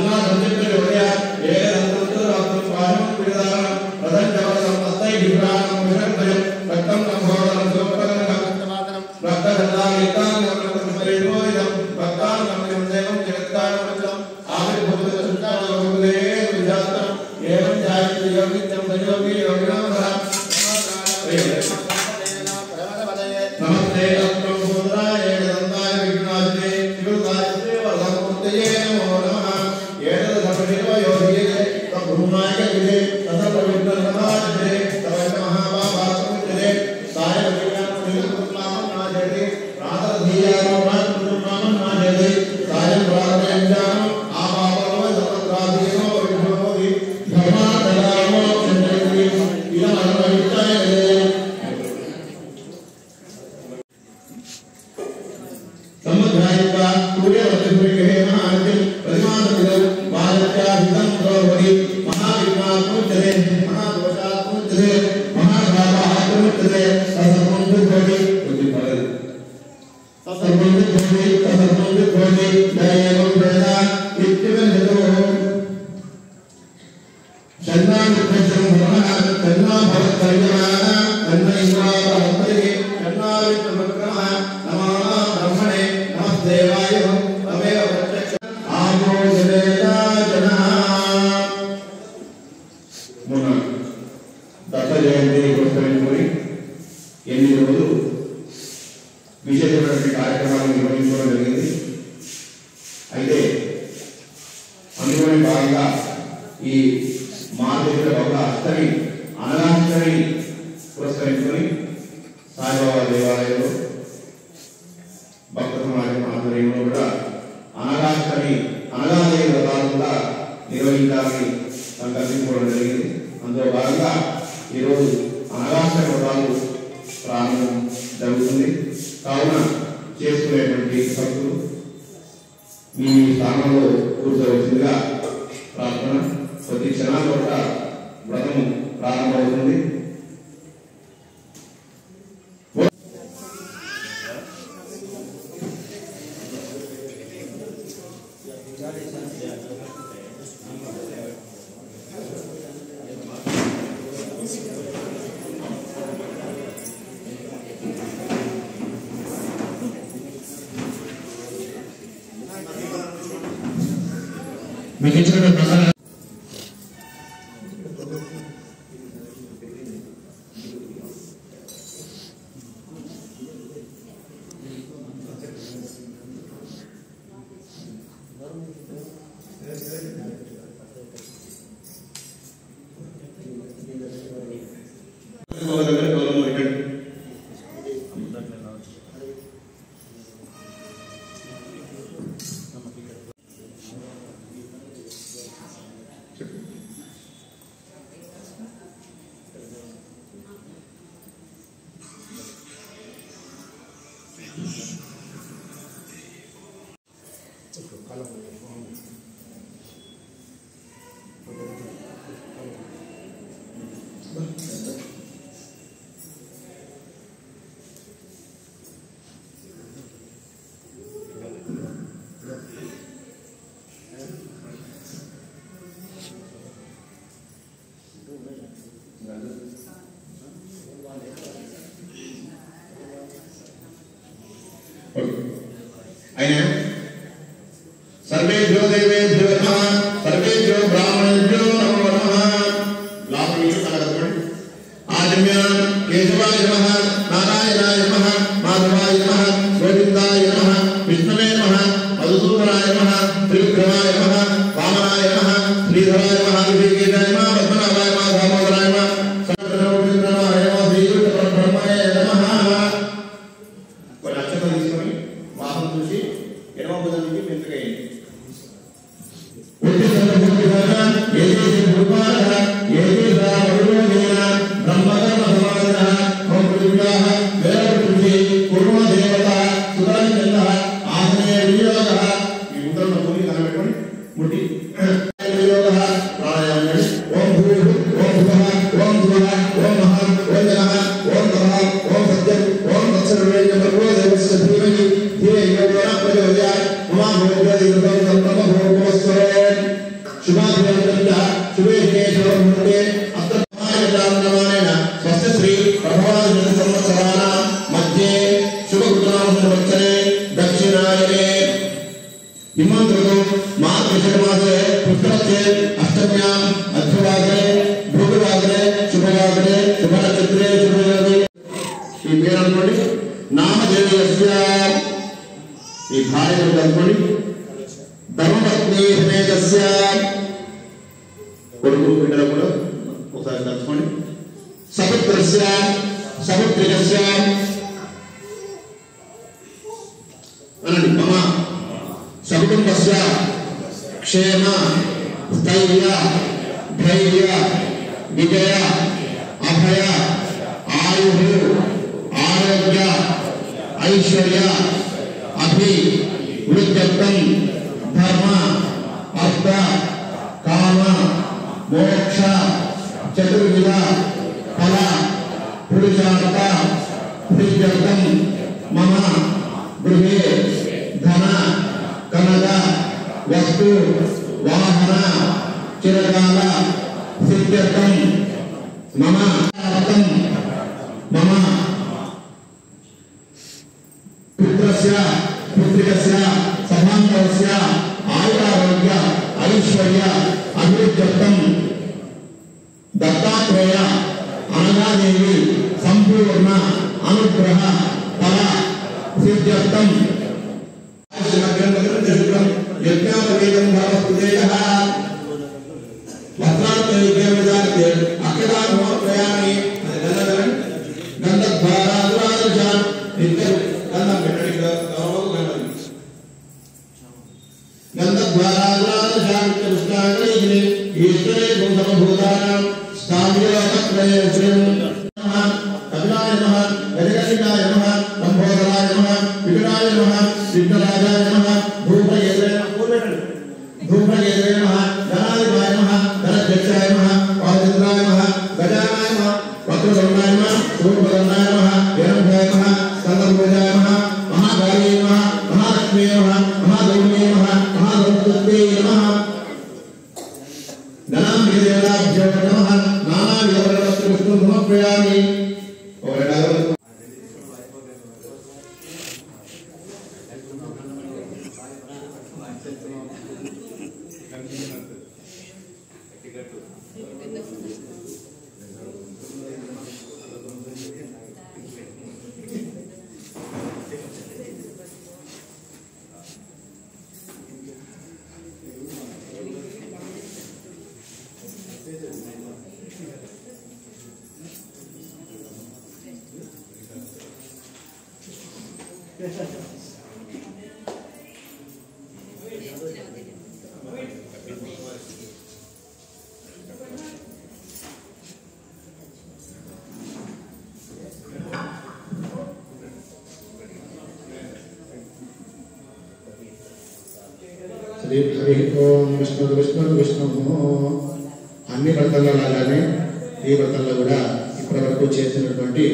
ಅಲ್ವಾ విభాగంగా నిర్వహించాలని జరిగింది. అందులో భాగంగా ఈరోజు అనగాష్ట వ్రతాలు ప్రారంభం జరుగుతుంది. కావున చేసుకునేటువంటి భక్తులు మీ స్థానంలో కూర్చోవలసిందిగా ప్రార్థన. ప్రతి క్షణాలు కూడా వ్రతము ప్రారంభమవుతుంది. మీకు ఇచ్చినటువంటి ప్రసారం Amen. सर्वेभ्यो देवेभ्यो नमः सर्वेभ्यो ब्राह्मणेभ्यो नमो नमः लाभ नीचे कलकत्तपड़ आजम्यान केशवाय नमः ఈ పేరు అనుకోండి నామధేయస్య ఈ భార్య అనుకోండి ధర్మపత్ని కొడుకు బిడ్డలు కూడా ఒకసారి కలుసుకోండి సపుత్రస్య సపుత్రికస్య. మమ. సకుటుంబస్య క్షేమ స్థైర్య ధైర్య విజయ అభయ ஆரோக்கியா ஐஸ்வர்யா அபி உளுத்தட்டம் தர்ம அர்த்த காம மோட்ச சதுர்விதா come here. శ్రీ హరి ఓం విష్ణు విష్ణు అన్ని వ్రతంలో లాగానే ఈ వ్రతంలో కూడా ఇప్పటి వరకు చేసినటువంటి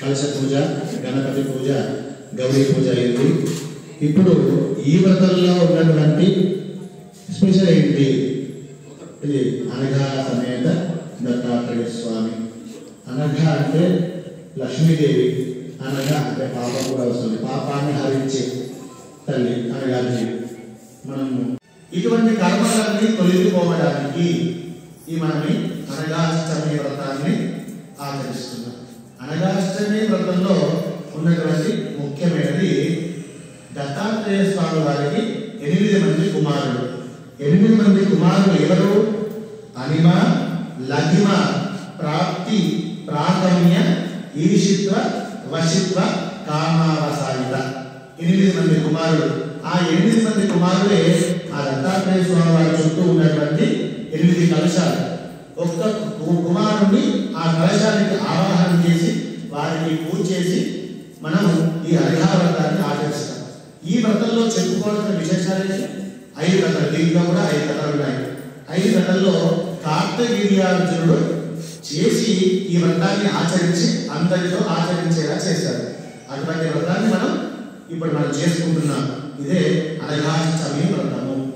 కలశ పూజ గణపతి పూజ గౌరీ పూజ అయింది. ఇప్పుడు ఈ వ్రతంలో ఉన్నటువంటి స్పెషల్ ఏంటి? ఇది అనఘా సమేత దత్తాత్రేయ స్వామి. అనఘ అంటే లక్ష్మీదేవి అనఘ అంటే పాపం కూడా వస్తుంది పాపాన్ని హరించే తల్లి అనగాదేవి మనము ఇటువంటి కర్మలన్నీ తొలగిపోవడానికి ఈ మనని అనగాష్టమి వ్రతాన్ని ఆచరిస్తున్నాం. అనగాష్టమి వ్రతంలో ఉన్నటువంటి ముఖ్యమైనది. దత్తాత్రేయ స్వామి వారికి ఎనిమిది మంది కుమారులు. ఎనిమిది మంది కుమారులు ఎవరు? అనిమ లఘిమ ప్రాప్తి ప్రాగమ్య ఈషిత్వ వశిత్వ కామావసాయిత. ఎనిమిది మంది కుమారులు. ఆ ఎనిమిది మంది కుమారులే ఆ దత్తాత్రేయ స్వామి వారి చుట్టూ ఉన్నటువంటి ఎనిమిది కలశాలు. ఒక్క కుమారుణ్ణి ఆ కలశానికి ఆవాహన చేసి వారికి పూజ చేసి మనం ఈ అరిహా వ్రతాన్ని ఆచరిస్తాం. ఈ వ్రతంలో చెప్పుకోవాల్సిన విశేషాలు ఐదు కథలు దీంట్లో కూడా ఐదు కథలు ఉన్నాయి. ఐదు కథల్లో కార్తవీర్యార్జునుడు చేసి ఈ వ్రతాన్ని ఆచరించి అందరితో ఆచరించేలా చేశారు అటువంటి వ్రతాన్ని మనం ఇప్పుడు మనం చేసుకుంటున్నాం. ఇదే అనగాష్టమి వ్రతము.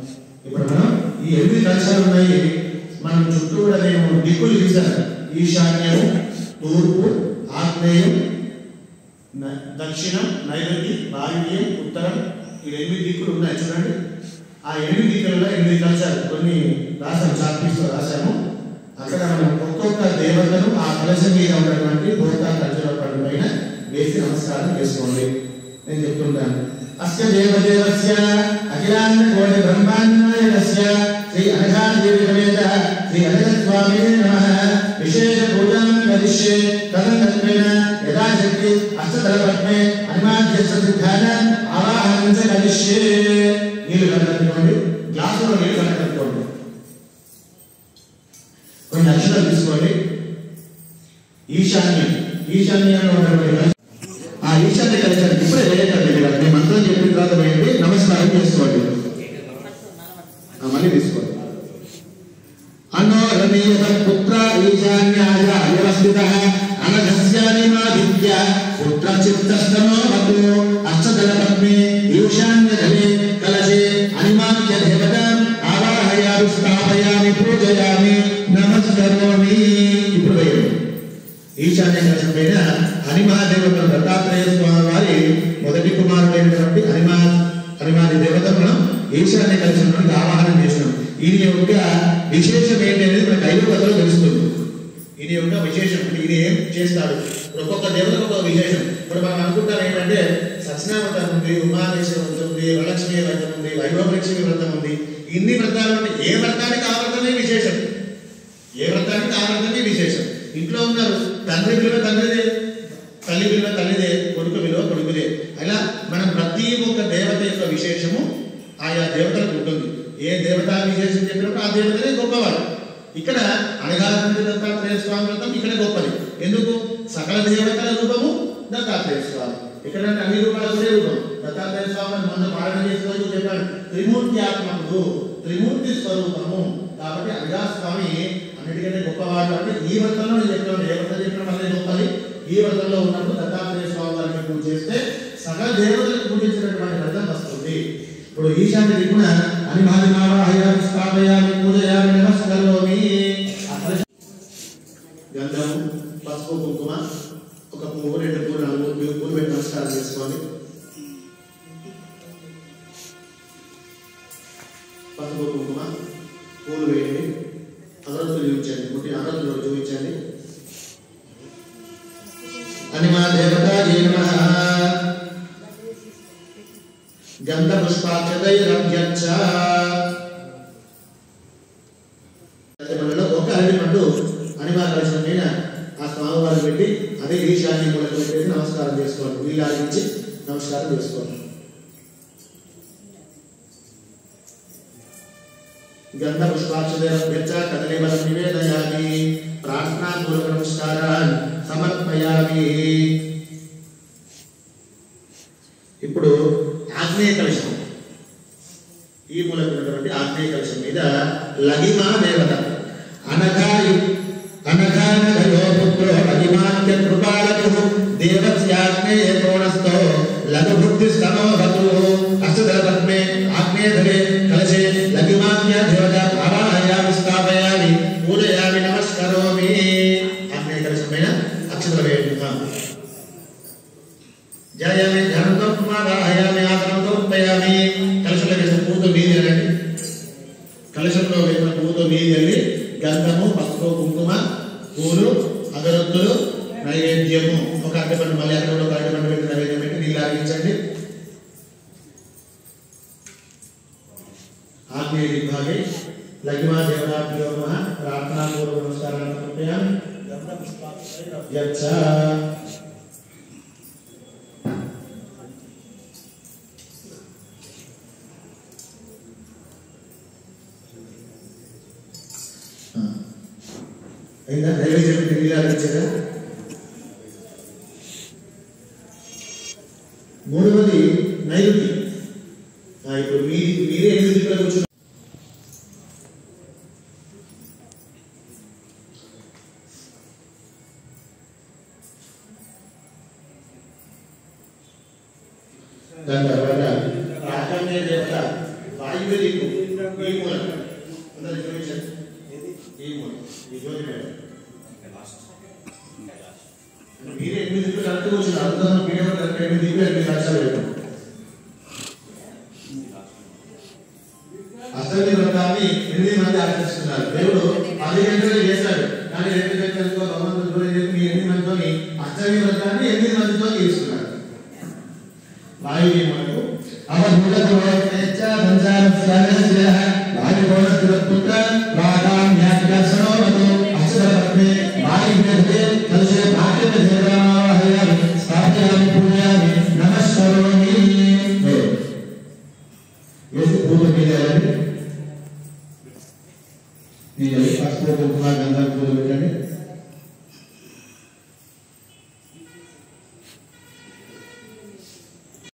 ఇప్పుడు మనం ఈ ఎనిమిది కలశాలు ఉన్నాయి. మనం చుట్టూ కూడా నేను దిక్కులు గీశాను ఈశాన్యము తూర్పు ఆగ్నేయం దక్షిణం నైరుతి వాయువ్యం ఉత్తరం ఈ ఎనిమిది దిక్కులు ఉన్నాయి. చూడండి. ఆ ఎనిమిది దిక్కులలో ఎనిమిది కలశాలు కొన్ని రాసాము చాపీస్లో రాసాము అక్కడ మనం ఒక్కొక్క దేవతను ఆ కలశం మీద ఉన్నటువంటి భూతా ఖర్జుల పండు పైన వేసి నమస్కారం చేసుకోండి. నేను చెప్తుంటాను. అస్య దేవదేవస్య అఖిలాండ కోటి బ్రహ్మాండాయకస్య శ్రీ అనఘాదేవి సమేత శ్రీ అనఘస్వామి నమ. విశేష పూజాం కరిష్యే తన తత్వేన అష్టదళ పద్మే హనుమాధ్యక్ష సిద్ధాన ఆవాహనం చ కరిష్యే నీళ్ళు కలగట్టుకోండి గ్లాసులో నీళ్ళు కలగట్టుకోండి కొన్ని అక్షరాలు తీసుకోండి. ఈశాన్యం ఈశాన్యంలో ఉన్నటువంటి పూజయామి నమస్కరోమి. ఇప్పుడు వేయండి. ఈశాన్య కలశం పైన హరిమహాదేవత దత్తాత్రేయ స్వామి వారి మొదటి కుమారుడైనటువంటి హరిమా హరిమాది దేవత మనం ఈశాన్య కలశం నుండి ఆవాహనం చేసినాం ఈయన యొక్క విశేషం ఏంటి అనేది మనకు ఐదో తెలుస్తుంది. ఈయన యొక్క విశేషం. అంటే ఈయన ఏం చేస్తాడు? ఇప్పుడు ఒక్కొక్క దేవతకు ఒక విశేషం. ఇప్పుడు మనం అనుకుంటాం ఏంటంటే సత్యనారాయణ వ్రతం ఉంది ఉమామేశ్వర వ్రతం ఉంది వరలక్ష్మి వ్రతం ఉంది వైభవలక్ష్మి వ్రతం ఉంది. ఇన్ని వ్రతాలు ఏ వ్రతానికి ఆ వ్రతమే విశేషం? ఏ వ్రతానికి ఆ వ్రతమే విశేషం. ఇంట్లో ఉన్నారు తండ్రి విలువ తండ్రిదే తల్లి విలువ తల్లిదే కొడుకు విలువ కొడుకుదే. అలా మనం ప్రతి ఒక్క దేవత యొక్క విశేషము ఆయా దేవతలకు ఉంటుంది. ఏ దేవత విశేషం చెప్పినప్పుడు ఆ దేవతనే గొప్పవాడు. ఇక్కడ అనగానంద దత్తాత్రేయ స్వామి వ్రతం ఇక్కడ గొప్పది. ఎందుకు? సకల దేవతల రూపము దత్తాత్రేయ స్వామి. ఇక్కడ అన్ని రూపాల ఒకే రూపం. దత్తాత్రేయ స్వామి అని మొన్న పాలన చేసిన చెప్పాడు. త్రిమూర్తి ఆత్మకుడు త్రిమూర్తి స్వరూపము. కాబట్టి అనగా స్వామి అన్నిటికంటే గొప్పవాడు అంటే ఈ వ్రతంలో నేను చెప్తాను ఏ వ్రతం చెప్పిన వల్లే గొప్పది. ఈ వ్రతంలో ఉన్నప్పుడు దత్తాత్రేయ స్వామి వారిని పూజ చేస్తే సకల దేవతలకు పూజించినటువంటి వ్రతం వస్తుంది. ఇప్పుడు ఈశాన్య దిక్కున అనిమాదిమావాహయామి స్థాపయామి పూజయామి నమస్కరోమి. అక్కడ గంధము పసుపు కుంకుమ ఒక పువ్వు రెండు పువ్వు నాలుగు పువ్వు పువ్వు పెట్టి నమస్కారం చేసుకోవాలి పుష్పాక్షతైరభ్యచ్చ కదలీబలం నివేదయామి ప్రార్థనాపూర్వక సమర్పయామి ఇప్పుడు ఆగ్నేయ కలశం. ఈ మూలమైనటువంటి ఆగ్నేయ కలశం మీద లగిమా దేవత అనఘాయు అనఘానఘయో మూడవది నైరుతి. ఎనిమిది దేవుడు పది గంటలు చేశాడు. కానీ రెండు గంటలతో భగవంతుడు మీ ఎనిమిది మందితో అష్టమి వ్రతాన్ని ఎనిమిది మందితో చేస్తున్నారు